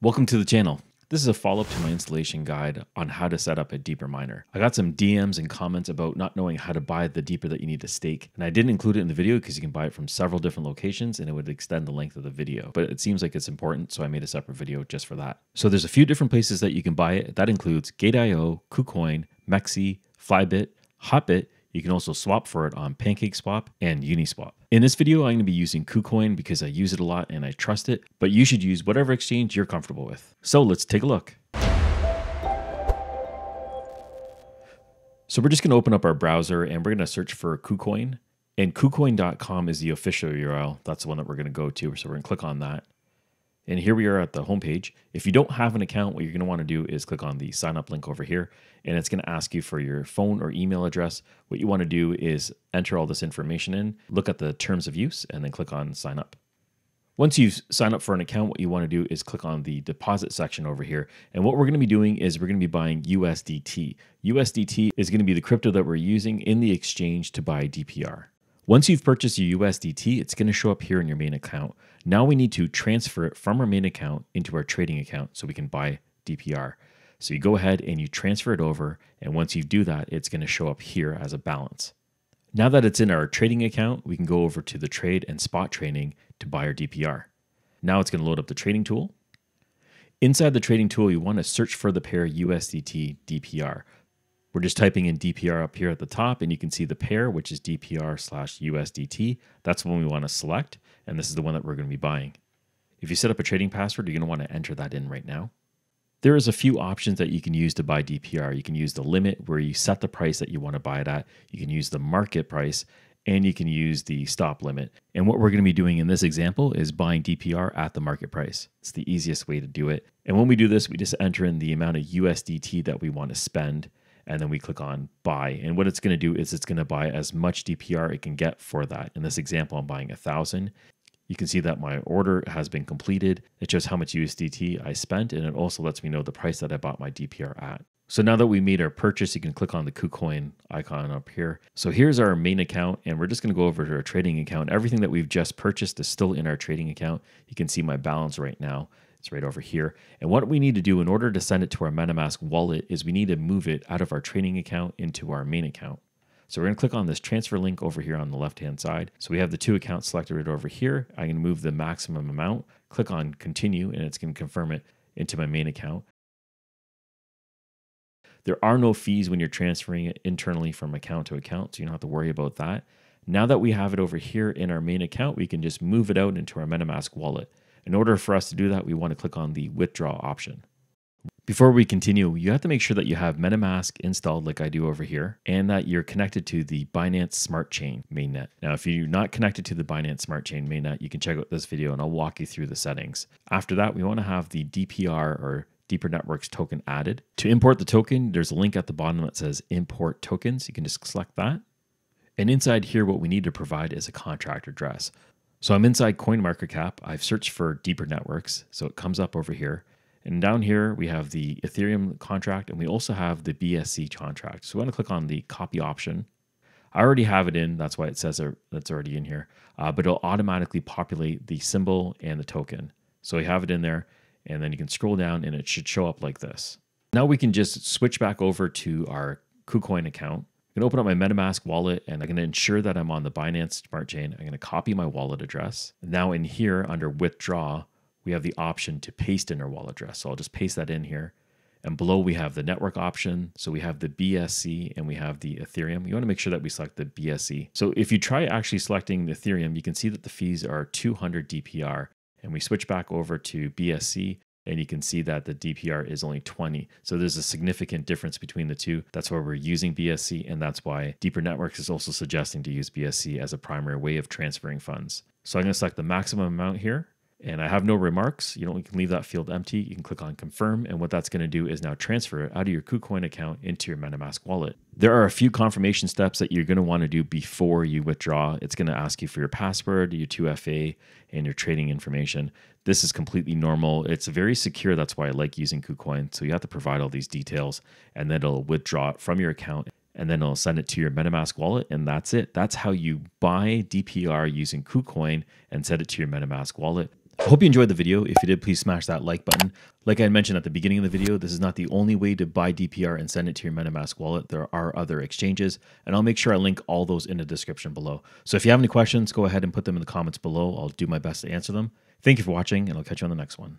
Welcome to the channel. This is a follow-up to my installation guide on how to set up a deeper miner. I got some DMs and comments about not knowing how to buy the deeper that you need to stake, and I didn't include it in the video because you can buy it from several different locations and it would extend the length of the video. But it seems like it's important, so I made a separate video just for that. So there's a few different places that you can buy it. That includes Gate.io, KuCoin, MEXC, Flybit, Hotbit, you can also swap for it on PancakeSwap and Uniswap. In this video, I'm going to be using KuCoin because I use it a lot and I trust it, but you should use whatever exchange you're comfortable with. So let's take a look. So we're just going to open up our browser and we're going to search for KuCoin. And KuCoin.com is the official URL. That's the one that we're going to go to. So we're going to click on that. And here we are at the homepage. If you don't have an account, what you're going to want to do is click on the sign up link over here, and it's going to ask you for your phone or email address. What you want to do is enter all this information in, look at the terms of use, and then click on sign up. Once you've signed up for an account, what you want to do is click on the deposit section over here. And what we're going to be doing is we're going to be buying USDT. USDT is going to be the crypto that we're using in the exchange to buy DPR. Once you've purchased your USDT, it's going to show up here in your main account. Now we need to transfer it from our main account into our trading account so we can buy DPR. So you go ahead and you transfer it over, and once you do that, it's going to show up here as a balance. Now that it's in our trading account, we can go over to the trade and spot trading to buy our DPR. Now it's going to load up the trading tool. Inside the trading tool, you want to search for the pair USDT DPR. We're just typing in DPR up here at the top and you can see the pair, which is DPR slash USDT. That's the one we want to select. And this is the one that we're going to be buying. If you set up a trading password, you're going to want to enter that in right now. There is a few options that you can use to buy DPR. You can use the limit where you set the price that you want to buy it at. You can use the market price and you can use the stop limit. And what we're going to be doing in this example is buying DPR at the market price. It's the easiest way to do it. And when we do this, we just enter in the amount of USDT that we want to spend and then we click on buy. And what it's going to do is it's going to buy as much DPR it can get for that. In this example, I'm buying a thousand. You can see that my order has been completed. It shows how much USDT I spent, and it also lets me know the price that I bought my DPR at. So now that we made our purchase, you can click on the KuCoin icon up here. So here's our main account, and we're just going to go over to our trading account. Everything that we've just purchased is still in our trading account. You can see my balance right now. It's right over here. And what we need to do in order to send it to our MetaMask wallet is we need to move it out of our trading account into our main account. So we're to click on this transfer link over here on the left-hand side. So we have the two accounts selected right over here. I can move the maximum amount, click on continue, and it's going to confirm it into my main account. There are no fees when you're transferring it internally from account to account, so you don't have to worry about that. Now that we have it over here in our main account, we can just move it out into our MetaMask wallet. In order for us to do that, we want to click on the withdraw option. Before we continue, you have to make sure that you have MetaMask installed like I do over here and that you're connected to the Binance Smart Chain mainnet. Now, if you're not connected to the Binance Smart Chain mainnet, you can check out this video and I'll walk you through the settings. After that, we want to have the DPR or Deeper Networks token added. To import the token, there's a link at the bottom that says import tokens. You can just select that. And inside here, what we need to provide is a contract address. So I'm inside CoinMarketCap. I've searched for deeper networks. So it comes up over here. And down here, we have the Ethereum contract and we also have the BSC contract. So we want to click on the copy option. I already have it in. That's why it says that's already in here. Uh, but it'll automatically populate the symbol and the token. So we have it in there. And then you can scroll down and it should show up like this. Now we can just switch back over to our KuCoin account I'm to open up my MetaMask wallet and I'm to ensure that I'm on the Binance Smart Chain. I'm going to copy my wallet address. Now in here under withdraw, we have the option to paste in our wallet address. So I'll just paste that in here. And below we have the network option. So we have the BSC and we have the Ethereum. You want to make sure that we select the BSC. So if you try actually selecting the Ethereum, you can see that the fees are 200 DPR. And we switch back over to BSC and you can see that the DPR is only 20. So there's a significant difference between the two. That's why we're using BSC, and that's why Deeper Networks is also suggesting to use BSC as a primary way of transferring funds. So I'm going to select the maximum amount here, and I have no remarks. You don't you can leave that field empty. You can click on confirm. And what that's going to do is now transfer it out of your KuCoin account into your MetaMask wallet. There are a few confirmation steps that you're going to want to do before you withdraw. It's going to ask you for your password, your 2FA, and your trading information. This is completely normal. It's very secure. That's why I like using KuCoin. So you have to provide all these details and then it'll withdraw it from your account and then it'll send it to your MetaMask wallet, and that's it. That's how you buy DPR using KuCoin and send it to your MetaMask wallet. Hope you enjoyed the video. If you did, please smash that like button. Like I mentioned at the beginning of the video, this is not the only way to buy DPR and send it to your MetaMask wallet. There are other exchanges, and I'll make sure I link all those in the description below. So if you have any questions, go ahead and put them in the comments below. I'll do my best to answer them. Thank you for watching, and I'll catch you on the next one.